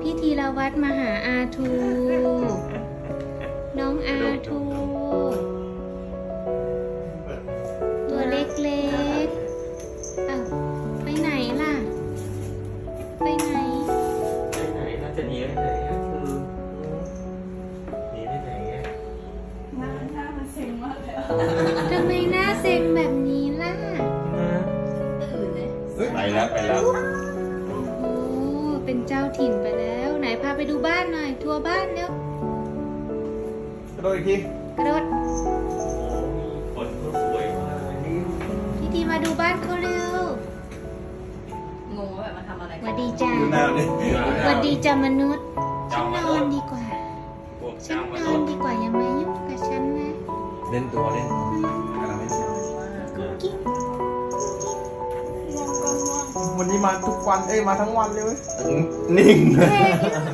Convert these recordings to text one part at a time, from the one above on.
พี่ธีรวัตรมาหาอาทู น้องอาทู ตัวเล็กๆอ้าวไปไหนล่ะ ไปไหน ไปไหนน่าจะหนีไปไหนอะคือหนีไปไหนอะทำไมหน้าเซ็งแบบนี้ล่ะไปแล้วไปแล้วโอ้ เป็นเจ้าถิ่นไปแล้ว ไหนพาไปดูบ้านหน่อย ทัวร์บ้านเร็วกระโดดอีกทีกระโดดโอ้ฝนก็สวยมากเลยนี่พี่ทีมาดูบ้านเขาเร็วงงว่าแบบมาทำอะไรหวัดดีจ้าดูหน้าดิหวัดดีจ้ามนุษย์ฉันนอนดีกว่าพวกฉัเจ้านมานอนษย์ดีกว่าอย่ามายุ่งกับฉันนะ เล่นตัวเล่นตัวกำลังเล่นตัวกิ๊ก วันนี้มาทุกวัน เอ้ยมาทั้งวันเลยเว้ยนิ่ง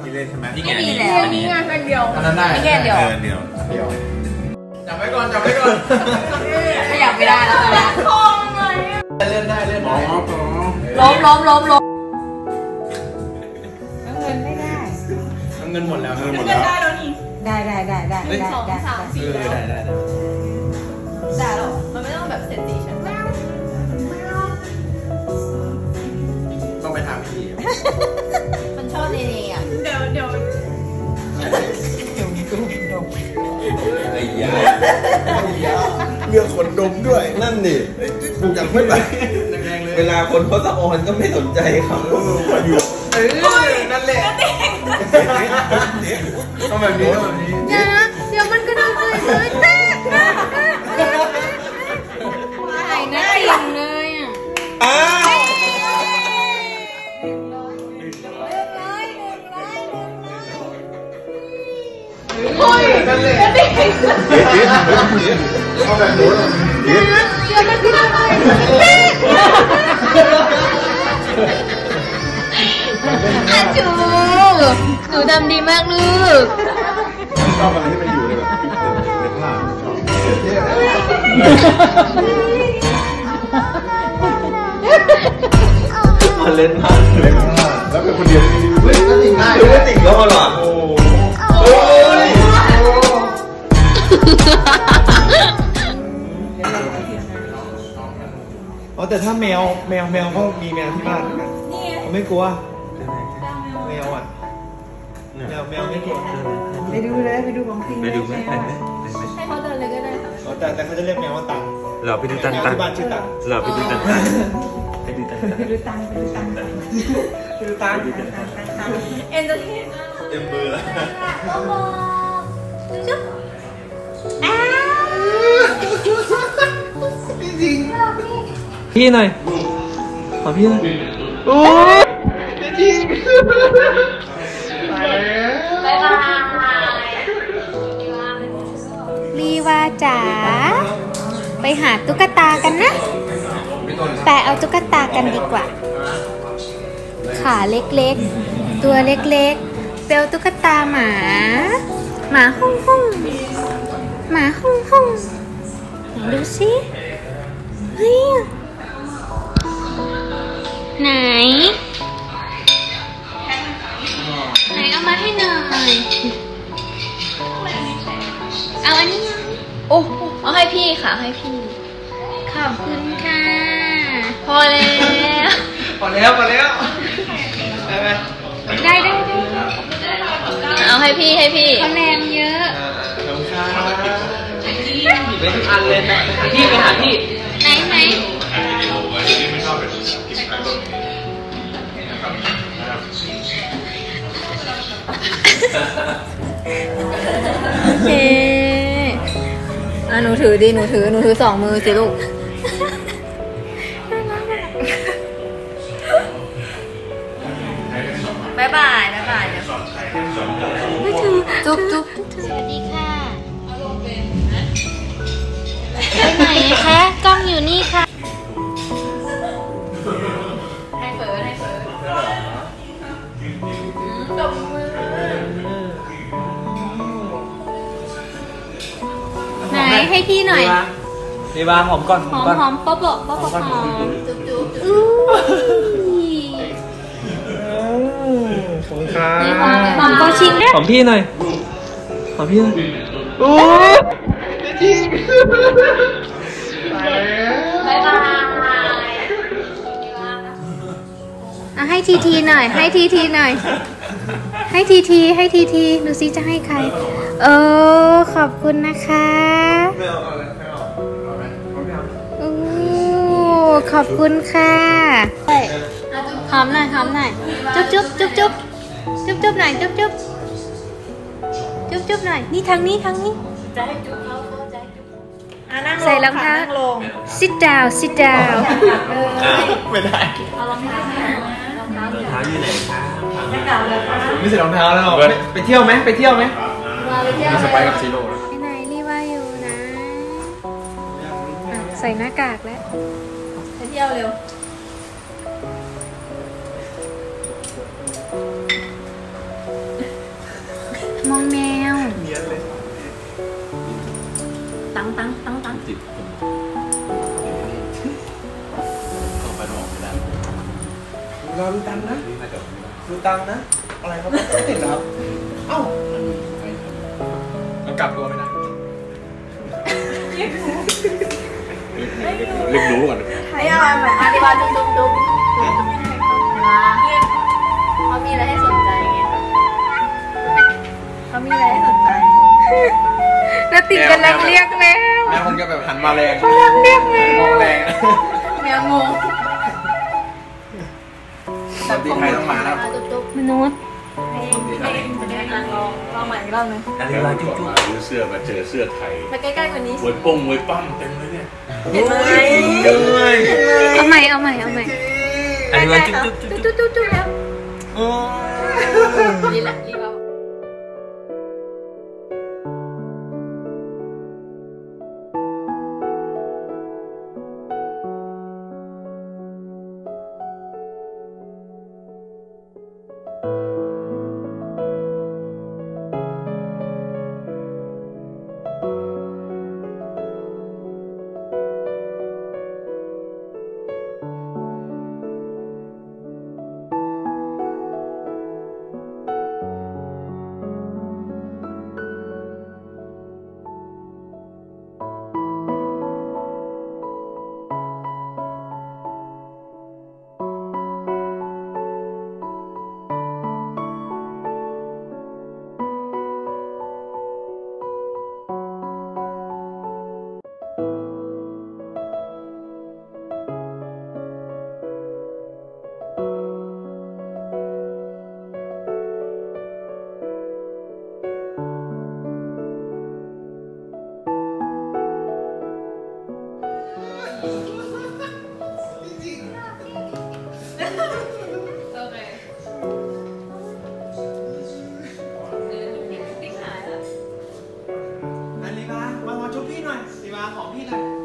นี่เล่นใช่ไหมนี่ไงไม่มีแล้วนี่งานคนเดียวอันนั้นได้ไม่แค่เดียวเออเดียวเดี๋ยวจับไว้ก่อนจับไว้ก่อนขยับไม่ได้แล้วนะเล่นได้เล่นได้ล้มล้มล้มล้มเงินไม่ได้เงินหมดแล้วเงินหมดแล้วได้ได้ได้ได้ได้สองได้สามเอสี่อได้ได้ได้ มันชอบเนเน่อะไอ้ยาเรื่องขนดมด้วย นั่นดิปลูกอย่างไม่ไปเวลาคนเขาสะออนก็ไม่สนใจเขาอยู่เออนั่นแหละต้องแบบนี้ต้องแบบนี้เดี๋ยวนะเดี๋ยวมันกระโดดเลยเลย ยแตกอาจูหนูทำดีมากลูก ชอบอะไรที่มันอยู่ในแบบในภาพชอบมันเล่นมากเล่นภาพแล้วเป็นคนเดียวที่เล่นก็ติดได้คือไม่ติดก็มาหรอโอ๋อแต่ถ้าแมวแมวแมวก็มีแมวที่บ้านเหมือนกันผมไม่กลัวแมวอะแมวแมวไม่กลัวไปดูเลยไปดูของจริงไปดูไหมไปไหมไปไหมให้เขาเดินเลยก็ได้ค่ะอ๋อแต่แต่เขาจะเรียกแมวว่าตังเราไปดูตันแมวตันที่บ้านชื่อตังเราไปดูตันตันไปดูตันตันไปดูตังค์ไปดูตังค์ชื่อตัง entertain เต็มเบอร์แล้ว พี่หน่อย ขอพี่หน่อยโอ้ยจริงบ๊ายบายลีวาจ๋า ไปหาตุ๊กตากันนะ แต่เอาตุ๊กตากันดีกว่า ขาเล็กๆ ตัวเล็กๆ เปลตุ๊กตาหมา หมาห้องห้องหมาห้องห้องไหนดูสิเฮ้ย ไหน ไหนเอามาให้หน่อย เอาอันนี้ยังโอ้เอาให้พี่ค่ะ ให้พี่ ขอบคุณค่ะ พอแล้ว พอแล้วพอแล้วได้ไหมได้ได้ได้เอาให้พี่ให้พี่เขาแรงเยอะน้องข้าไปทุกอันเลยนะพี่ไปหาพี่ โอเคอะหนูถือดิหนูถือหนูถือสองมือสิลูกบ๊ายบายบ๊ายบายเดี๋ยวไม่ถือจุ๊บจุ๊บสวัสดีค่ะไปไหนคะกล้องอยู่นี่ค่ะ ให้พี่หน่อยเดบาหอมก่อนหอมหอมป๊อปป๊อปป๊อปหอมจุ๊บจุ๊บอู้ยฝนครับของโกชินด้วยของพี่หน่อยของพี่หน่อยโอ้บ๊ายบายอะให้ทีทีหน่อย ให้ทีทีหน่อย ให้ทีทีให้ทีทีดูซิจะให้ใคร เออ ขอบคุณนะคะไม่เอาอะไรไม่เอาเอาไหมเอาไม่เอาโอ้ขอบคุณค่ะหอมหน่อยหอมหน่อยจุ๊บจุ๊บจุ๊บจุ๊บจุ๊บจุ๊บหน่อยจุ๊บจุ๊บจุ๊บจุ๊บหน่อยนี่ทางนี้ทางนี้อะนั่งลงใส่รองเท้าค่ะนั่งลง sit down sit down ไม่ได้รองเท้าอยู่ไหนครับไม่ใส่รองเท้าแล้วหรอไปไปเที่ยวไหม ไปเที่ยวไหมสไปกับซีโร่ไปไหนนี่ว่าอยู่นะอะใส่หน้ากากแล้วไปเที่ยวเร็ว มองแมว เนียนเลยตังตังตังตังติดผมเข้าไปออกไม่ได้เราดูตังค์นะนี่น่าจะดูตังค์นะ อะไรครับไม่ติดแล้วเอ้ามันมีไฟครับมัน กลับตัวไม่ได้เรียกรู้ก่อนให้อะไรใหม่อธิบายจุ๊บจุ๊บจุ๊บเขามีอะไรให้สนใจไงเขามีอะไรให้สนใจแล้วติดกำลังเรียกแมวแม่คงจะแบบหันมาแรงกำลังเรียกแมวมองแรงแมวงงสวัสดีไทยต้องมาแล้วจุ๊บจุ๊บมนุษย์ให้ให้ให้ ลองลองใหม่อีกรอบหนึงอะไรวะจุ๊บจุ๊บซื้อเสื้อมาเจอเสื้อไทยไปใกล้ๆกว่านี้มวยป้งมวยปั้มเต็มเลยเนี่ยเห็นไหมเยอะเลยเอาใหม่เอาใหม่เอาใหม่อะไรวะจุ๊บจุ๊บจุ๊บจุ๊บจุ๊บจุ๊บแล้วโอ้รีแลกซ์รีแลก พี่หน่อยลีบาของพี่นะ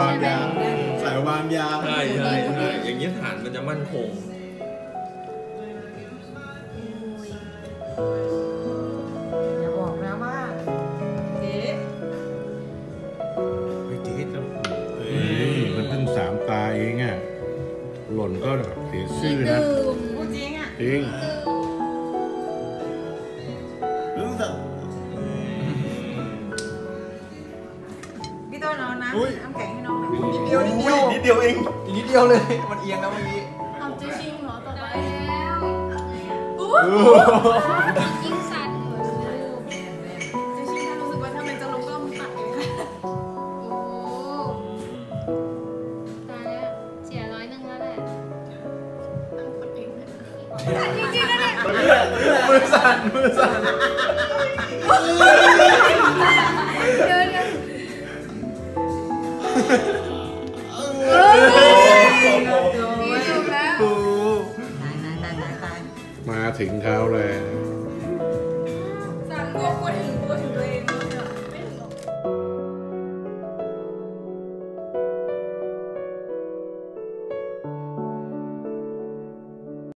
วางยาสายวางยา ใช่ใช่ใช่อย่างนี้ยฐานมันจะมั่นคง อย่าบอกนะว่าเจ๊ไม่เจ๊จะเฮ้ยมันเพิ่งสามตาเองอะ หล่นก็เสียชื่อนะพูดจริงอะ จริงรู้ ดียวเองนิดเดียวเลย มันเอียงแล้วเมื่อกี้ทำาจะชิงเหรอต่อไปอู้ยิงสั่นเหมือนจริงๆถ้ารู้สึกว่าถ้ามันจะลงก็ลงตัดเลยค่ะโอ้ตายแล้วเสียร้อยหนึ่งแล้วแหละต้องคนเองจริงๆนะเนี่ยมือสั่นมือสั่น มาถึงเขาแล้ว